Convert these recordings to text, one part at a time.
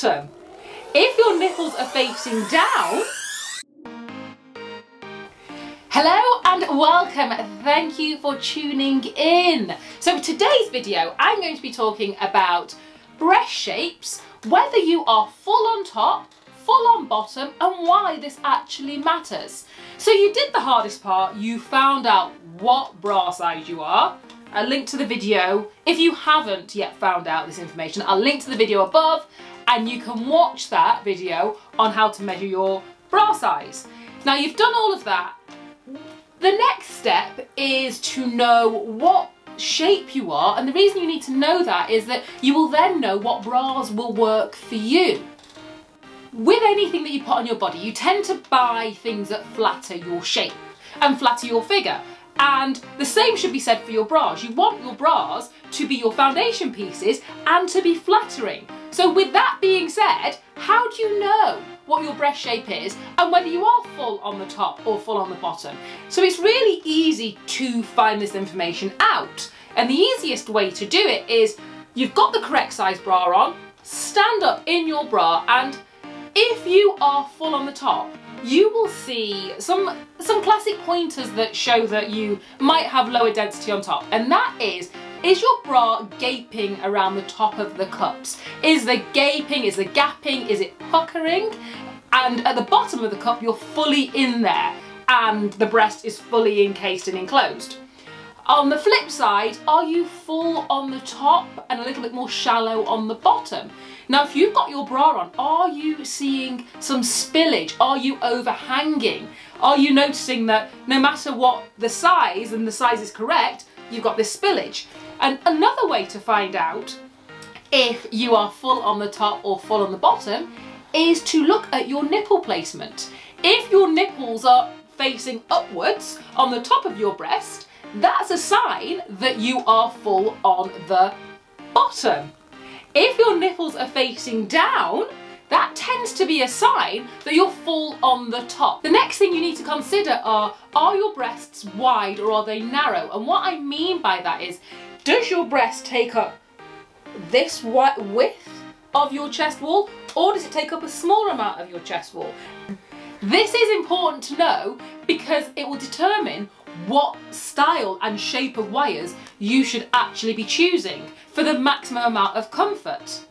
bottom. If your nipples are facing down, Hello and welcome. Thank you for tuning in. So today's video, I'm going to be talking about breast shapes, whether you are full on top, full on bottom, and why this actually matters. So you did the hardest part, you found out what bra size you are. A link to the video, if you haven't yet found out this information, I'll link to the video above and you can watch that video on how to measure your bra size. Now you've done all of that, the next step is to know what shape you are and the reason you need to know that is that you will then know what bras will work for you. With anything that you put on your body you tend to buy things that flatter your shape and flatter your figure and the same should be said for your bras. You want your bras to be your foundation pieces and to be flattering. So with that being said, how do you know what your breast shape is and whether you are full on the top or full on the bottom. So it's really easy to find this information out. And the easiest way to do it is you've got the correct size bra on, stand up in your bra and if you are full on the top, you will see some, some classic pointers that show that you might have lower density on top. And that is is your bra gaping around the top of the cups? Is the gaping, is the gapping, is it puckering? And at the bottom of the cup, you're fully in there and the breast is fully encased and enclosed. On the flip side, are you full on the top and a little bit more shallow on the bottom? Now, if you've got your bra on, are you seeing some spillage? Are you overhanging? Are you noticing that no matter what the size, and the size is correct, you've got this spillage? And another way to find out if you are full on the top or full on the bottom is to look at your nipple placement. If your nipples are facing upwards on the top of your breast, that's a sign that you are full on the bottom. If your nipples are facing down, that tends to be a sign that you're full on the top. The next thing you need to consider are, are your breasts wide or are they narrow? And what I mean by that is, does your breast take up this width of your chest wall or does it take up a smaller amount of your chest wall? This is important to know because it will determine what style and shape of wires you should actually be choosing for the maximum amount of comfort.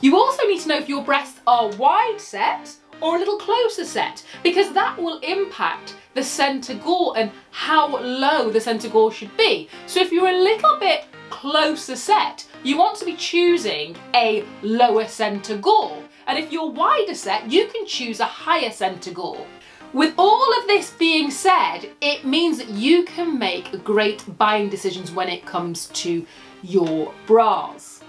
You also need to know if your breasts are wide set or a little closer set because that will impact the centre gore and how low the centre gore should be. So if you're a little bit closer set, you want to be choosing a lower centre gore. And if you're wider set, you can choose a higher centre gore. With all of this being said, it means that you can make great buying decisions when it comes to your bras.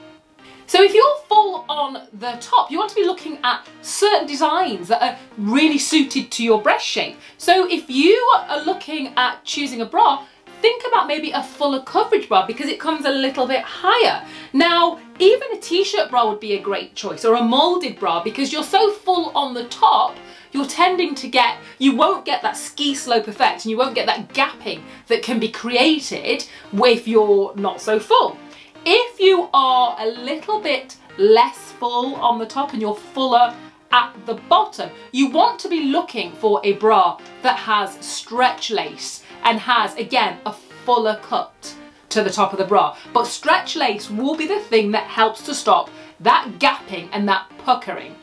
So if you're full on the top, you want to be looking at certain designs that are really suited to your breast shape. So if you are looking at choosing a bra, think about maybe a fuller coverage bra because it comes a little bit higher. Now, even a t-shirt bra would be a great choice or a molded bra because you're so full on the top you're tending to get, you won't get that ski slope effect and you won't get that gapping that can be created if you're not so full. If you are a little bit less full on the top and you're fuller at the bottom, you want to be looking for a bra that has stretch lace and has, again, a fuller cut to the top of the bra. But stretch lace will be the thing that helps to stop that gapping and that puckering.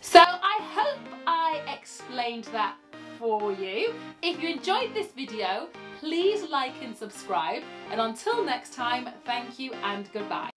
So I hope I explained that for you. If you enjoyed this video, please like and subscribe. And until next time, thank you and goodbye.